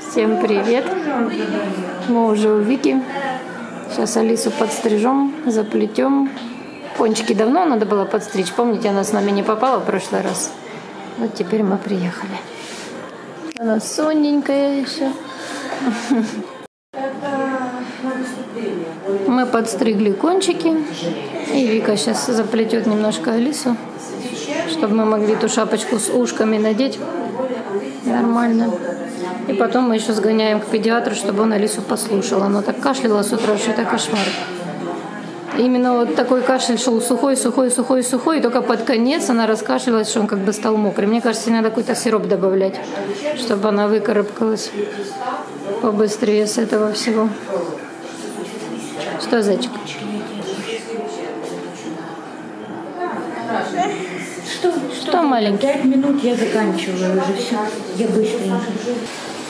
Всем привет! Мы уже у Вики. Сейчас Алису подстрижем, заплетем. Кончики давно надо было подстричь. Помните, она с нами не попала в прошлый раз. Вот теперь мы приехали. Она сонненькая еще. Мы подстригли кончики. И Вика сейчас заплетет немножко Алису, чтобы мы могли ту шапочку с ушками надеть нормально. И потом мы еще сгоняем к педиатру, чтобы он Алису послушал. Она так кашляла с утра, что это кошмар. Именно вот такой кашель шел сухой, сухой, сухой, сухой, и только под конец она раскашлялась, что он как бы стал мокрый. Мне кажется, надо какой-то сироп добавлять, чтобы она выкарабкалась побыстрее с этого всего. Что, зайчик? Что, маленький? Пять минут я заканчиваю уже все. Я быстренько.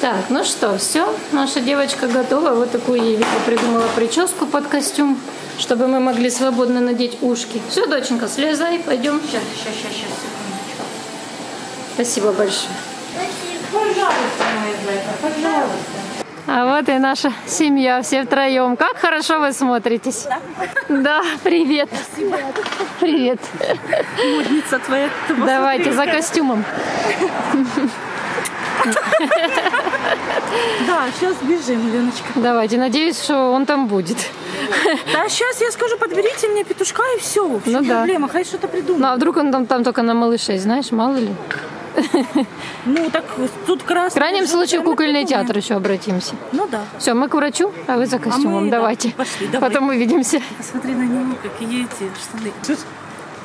Так, ну что, все, наша девочка готова. Вот такую ей Вика придумала прическу под костюм, чтобы мы могли свободно надеть ушки. Все, доченька, слезай, пойдем. Сейчас, сейчас, сейчас, сейчас. Спасибо большое. Пожалуйста, моя зайка, пожалуйста. А вот и наша семья, все втроем. Как хорошо вы смотритесь. Да, привет. Привет. Модница твоя. Давайте за костюмом. Да, сейчас бежим, Леночка. Давайте, надеюсь, что он там будет. Да, сейчас я скажу, подберите мне петушка и все. В чем Ну да. проблема? Хай что-то Ну придумает. а вдруг он там, там только на малышей, знаешь, мало ли. Ну, так тут В красный. крайнем случае в кукольный театр еще обратимся. Ну да. Все, мы к врачу, а вы за костюмом. мы, да, Давайте. пошли, давай. Потом увидимся. Посмотри на него, какие эти штаны.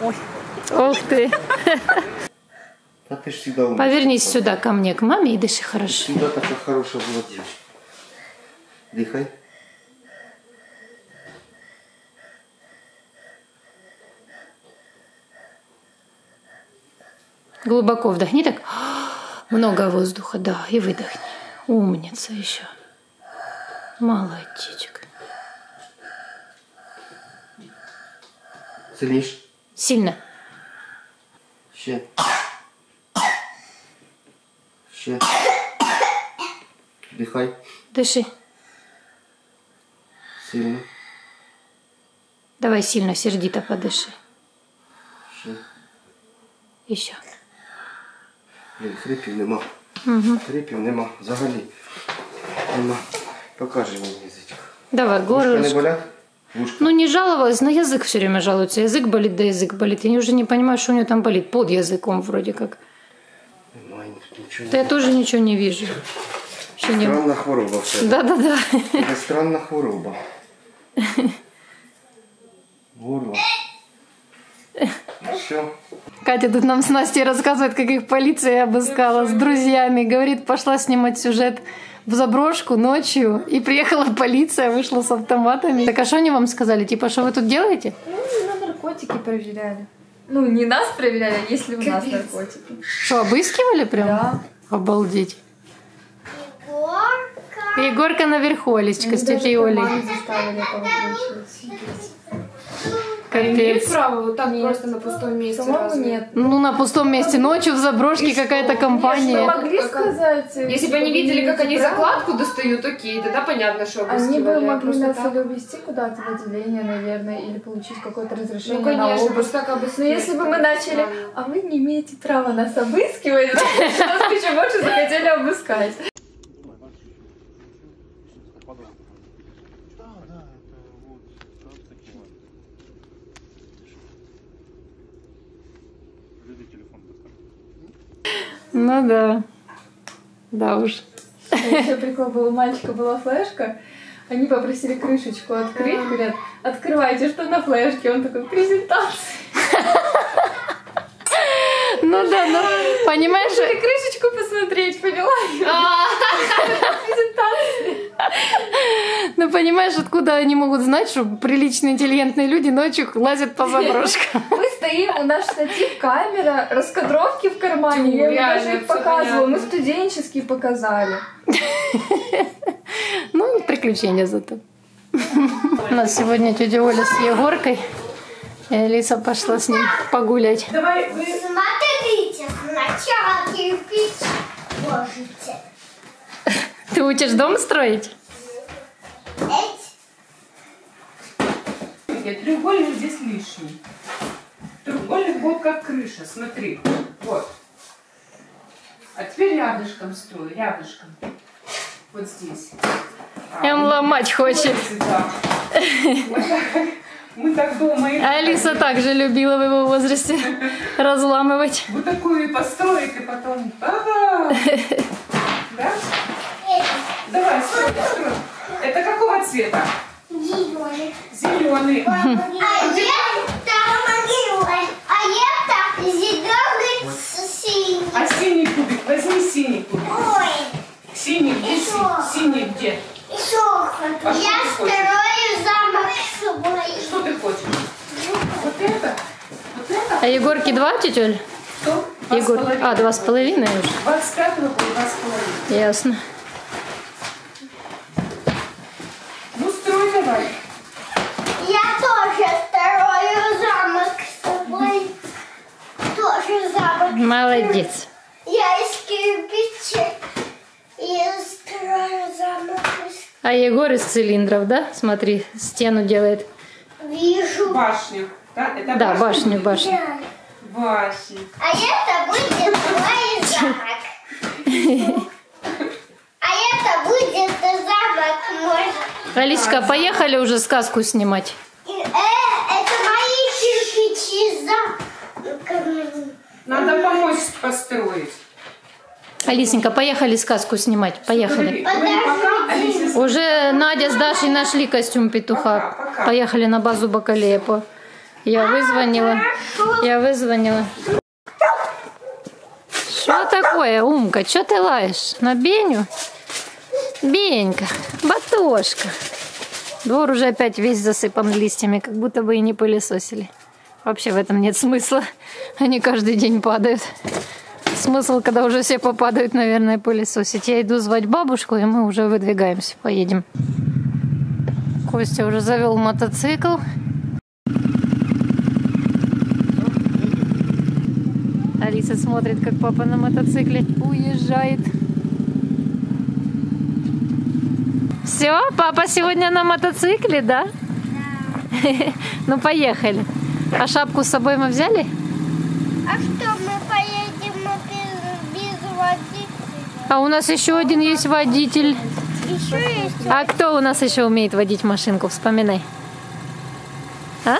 Ой. Ух ты. А ты ж всегда умная. Повернись сюда ко мне, к маме и дыши хорошо. Всегда такая хорошая была девочка. Дыхай. Глубоко вдохни так. Много воздуха, да, и выдохни. Умница еще. Молодчичка. Сильнейший. Сильно. Ще. Ще. Дыхай. Дыши. Сильно. Давай сильно, сердито подыши. Ще. Еще. Блін, хрипів нема. Хрипів нема. Взагалі. Нема. Покажи мені язичок. Давай, Вушка не горлышко. болять? Вушка. Ну, не жаловалась, на язык все время жалуется. Язык болит, да язык болит. Я уже не понимаю, что у нее там болит. Под языком вроде как. Немає тут нічого. Да я тоже ничего не вижу. Вообще не... Странна хвороба в тебе. Да-да-да. Це странна хвороба. Горло. Все. Катя тут нам с Настей рассказывает, как их полиция обыскала с друзьями. Говорит, пошла снимать сюжет в заброшку ночью. И приехала полиция, вышла с автоматами. Так а что они вам сказали? Типа, что вы тут делаете? Ну, на наркотики проверяли. Ну, не нас проверяли, а если у нас наркотики. Что, обыскивали прям? Да. Обалдеть. Егорка наверху, Алисочка, с тетей Олей. Капец. право вот так Нет. просто на пустом месте По-моему, разве? нет. Ну, на пустом месте ночью в заброшке какая-то Что компания. могли Как- сказать? Если бы они видели, как они закладку достают, окей, тогда понятно, что Они бы могли нас увезти куда-то в отделение, наверное, или получить какое-то разрешение Ну, на конечно, обыск. просто так Но обыскивать. если бы мы начали, а вы не имеете права нас обыскивать, значит, нас еще больше захотели обыскать. Ну да. Да уж. Еще прикол был, у мальчика была флешка, они попросили крышечку открыть, говорят, открывайте, что на флешке. Он такой, презентация. Ну да, ну, понимаешь, крышечку посмотреть, поняла? Презентация. ну понимаешь, откуда они могут знать, что приличные интеллигентные люди ночью лазят по заброшкам? Мы стоим, у нас штатив, камера, раскадровки в кармане. Тю, Я реально, даже их показывала. Мы студенческие показали. Ну, приключения зато. У нас сегодня тетя Оля с Егоркой. И Алиса пошла с ним погулять. Смотрите, сначала кирпич ложите. Ты учишь дом строить? Нет, треугольник здесь лишний. Треугольник будет как крыша, смотри. Вот. А теперь рядышком строй, рядышком. Вот здесь. А, Прям ломать хочет. Да. Мы так, мы так дома и Алиса также любила в его возрасте разламывать. Вот такую и построить, и потом... Ага! Да? Это какого цвета? Зеленый. Зеленый. А это а это зеленый с синим. А синий кубик? Возьми синий кубик. Ой, Синий где? Синий где? что? А Я строю замок свой. Что ты хочешь? Вот это? Вот это? А Егорке два, тетюль? Что? Два с Егор... половиной. А, два с половиной уже. 25 года два с половиной. Ясно. Ну, строй давай. Я тоже строю замок свой. Тоже замок. Молодец. Я из кирпича и строю замок. А Егор из цилиндров, да? Смотри, стену делает. Вижу. Башню. Да, это Да, башню, будет? башню. Да. Башня. А это будет твой замок. А это будет замок мой. Алиска, поехали уже сказку снимать. Э, это мои кирпичи замок. Надо помочь построить. Алисенька, поехали сказку снимать. Поехали. Алиса, Уже Надя с Дашей нашли костюм петуха. Пока, пока. Поехали на базу Бакалея. по- Я вызвонила. Я вызвонила. Что такое, Умка? Что ты лаешь? На Беню? Бенька, батошка. Двор уже опять весь засыпан листьями, как будто бы и не пылесосили. Вообще в этом нет смысла. Они каждый день падают. Смысл, когда уже все попадают, наверное, пылесосить. Я иду звать бабушку, и мы уже выдвигаемся. Поедем. Костя уже завел мотоцикл. Алиса смотрит, как папа на мотоцикле уезжает. Все, папа сегодня на мотоцикле, да? Ну, поехали. А шапку с собой мы взяли? А что, мы поедем без, без водителя? А у нас еще один есть водитель. Еще есть А кто у нас еще умеет водить машинку? Вспоминай. А?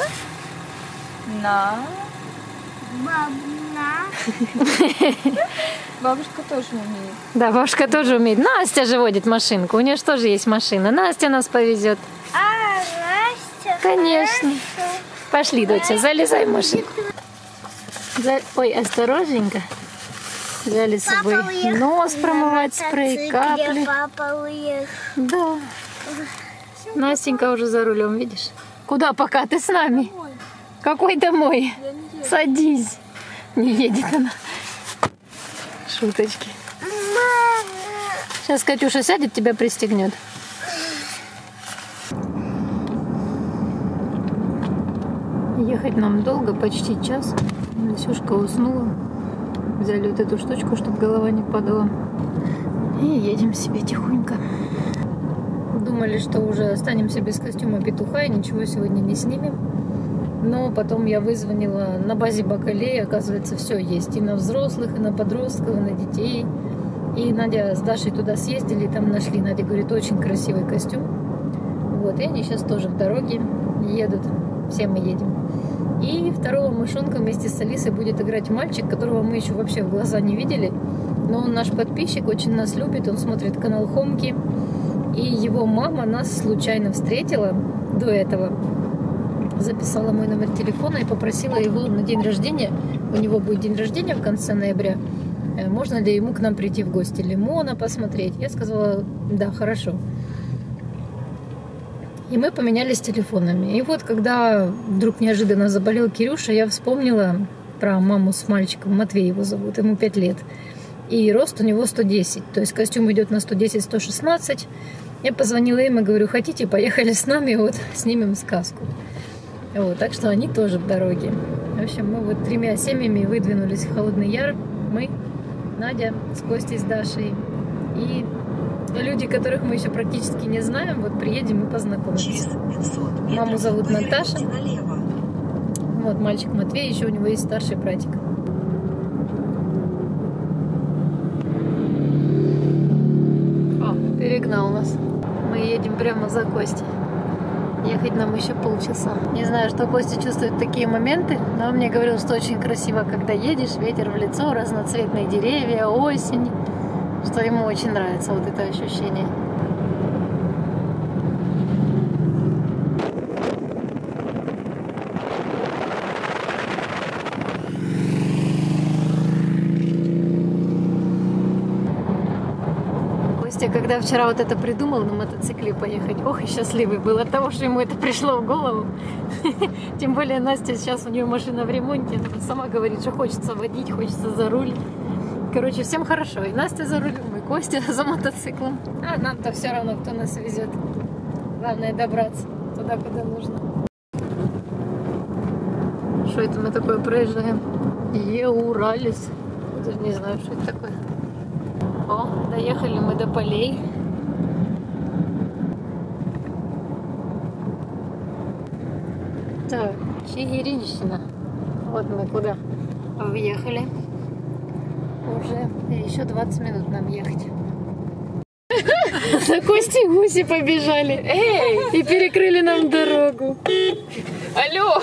бабна. Бабушка тоже умеет. Да, бабушка тоже умеет. Настя же водит машинку. У нее же тоже есть машина. Настя нас повезет. А, Настя, Конечно. хорошо. Пошли, доча, залезай в машинку. За- Ой, осторожненько. Взяли с собой Папа нос промывать, спрей, капли. Папа уехал. Да. Настенька уже за рулем, видишь? Куда пока? Ты с нами? Какой домой? Садись. Не едет она. Шуточки. Сейчас Катюша сядет, тебя пристегнет. Ехать нам долго, почти час. Насюшка уснула. Взяли вот эту штучку, чтобы голова не падала. И едем себе тихонько. Думали, что уже останемся без костюма петуха и ничего сегодня не снимем. Но потом я вызвонила на базе Бакалей, оказывается, все есть. И на взрослых, и на подростков, и на детей. И Надя с Дашей туда съездили, там нашли. Надя говорит, очень красивый костюм. Вот, и они сейчас тоже в дороге едут. Все мы едем. И второго мышонка вместе с Алисой будет играть мальчик, которого мы еще вообще в глаза не видели. Но он наш подписчик, очень нас любит, он смотрит канал Хомки. И его мама нас случайно встретила до этого. Записала мой номер телефона и попросила его на день рождения. У него будет день рождения в конце ноября. Э, Можно ли ему к нам прийти в гости лимона посмотреть? Я сказала, да, хорошо. И мы поменялись телефонами. И вот, когда вдруг неожиданно заболел Кирюша, я вспомнила про маму с мальчиком, Матвей его зовут, ему 5 лет. И рост у него 110, то есть костюм идет на 110-116. Я позвонила им и говорю, хотите, поехали с нами, вот, снимем сказку. Вот, так что они тоже в дороге. В общем, мы вот тремя семьями выдвинулись в Холодный Яр. Мы, Надя с Костей, с Дашей и люди, которых мы еще практически не знаем, вот приедем и познакомимся. Маму зовут Наташа. Вот мальчик Матвей, еще у него есть старший братик. О, перегнал нас. Мы едем прямо за Костей. Ехать нам еще полчаса. Не знаю, что Костя чувствует такие моменты, но он мне говорил, что очень красиво, когда едешь, ветер в лицо, разноцветные деревья, осень, что ему очень нравится вот это ощущение. Костя, когда вчера вот это придумал на мотоцикле поехать, ох, и счастливый был от того, что ему это пришло в голову. Тем более Настя сейчас у нее машина в ремонте, она сама говорит, что хочется водить, хочется за руль. Короче, всем хорошо. И Настя за рулем, и Костя за мотоциклом. А нам-то все равно, кто нас везет. Главное добраться туда, куда нужно. Что это мы такое проезжаем? Еуралис. Даже не знаю, что это такое. О, доехали мы до полей. Так, Чигиринщина. Вот мы куда въехали. Уже еще 20 минут нам ехать. За Костей гуси побежали. Эй! И перекрыли нам дорогу. Алло,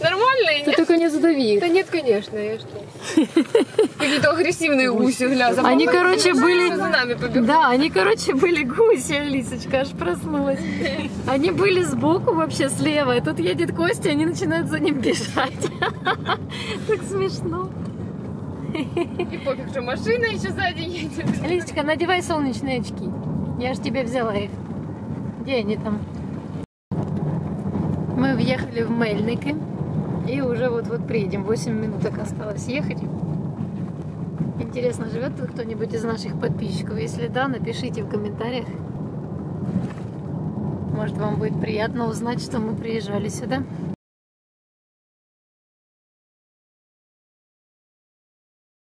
нормально? Ты только не задави их. Да нет, конечно, я что? Какие-то агрессивные гуси, гля. Они, короче, были- За нами. Да, они, короче, были гуси, Алисочка, аж проснулась. Они были сбоку вообще, слева, и тут едет Костя, они начинают за ним бежать. Так смешно. И пофиг, что машина еще сзади едет. Алисочка, надевай солнечные очки. Я ж тебе взяла их. Где они там? Мы въехали в Мельники. И уже вот-вот приедем. 8 минуток осталось ехать. Интересно, живет тут кто-нибудь из наших подписчиков? Если да, напишите в комментариях. Может, вам будет приятно узнать, что мы приезжали сюда.